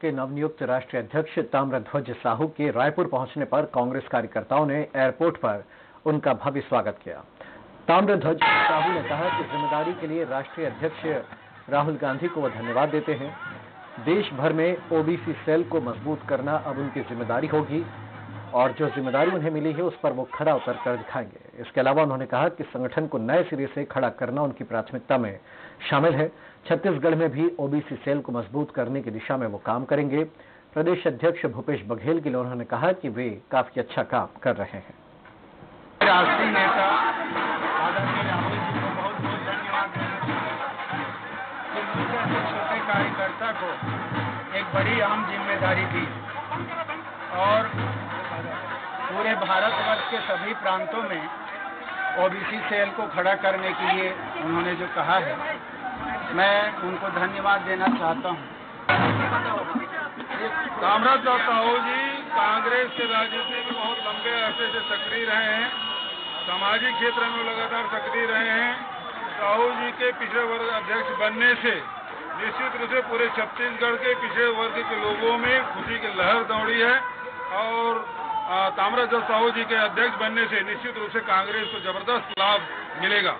के नवनियुक्त राष्ट्रीय अध्यक्ष ताम्रध्वज साहू के रायपुर पहुँचने पर कांग्रेस कार्यकर्ताओं ने एयरपोर्ट पर उनका भव्य स्वागत किया। ताम्रध्वज साहू ने कहा कि ज़िम्मेदारी के लिए राष्ट्रीय अध्यक्ष राहुल गांधी को वो धन्यवाद देते हैं। देश भर में ओबीसी सेल को मज़बूत करना अब उनकी ज़िम्मेदारी होगी और जो ज़िम्मेदारी उन्हें मिली है उस पर वो खड़ा उतर कर दिखाएँगे। इसके अलावा उन्होंने कहा कि संगठन को नए सिरे से खड़ा करना उनकी प्राथमिकता में शामिल है। छत्तीसगढ़ में भी ओबीसी सेल को मज़बूत करने की दिशा में वो काम करेंगे। प्रदेश अध्यक्ष भूपेश बघेल के लिए उन्होंने कहा कि वे काफ़ी अच्छा काम कर रहे हैं। राष्ट्रीय नेता कार्यकर्ता को एक बड़ी अहम ज़िम्मेदारी दी। और पूरे भारतवर्ष के सभी प्रांतों में ओबीसी सेल को खड़ा करने के लिए उन्होंने जो कहा है मैं उनको धन्यवाद देना चाहता हूँ। कामराज साहू जी, कांग्रेस के राजनीति में बहुत लंबे अरसे से सक्रिय रहे हैं। सामाजिक क्षेत्र में लगातार सक्रिय रहे हैं। साहू जी के पिछड़े वर्ग अध्यक्ष बनने से निश्चित रूप से पूरे छत्तीसगढ़ के पिछड़े वर्ग के लोगों में खुशी की लहर दौड़ी है और ताम्रध्वज साहू जी के अध्यक्ष बनने से निश्चित रूप से कांग्रेस को ज़बरदस्त लाभ मिलेगा।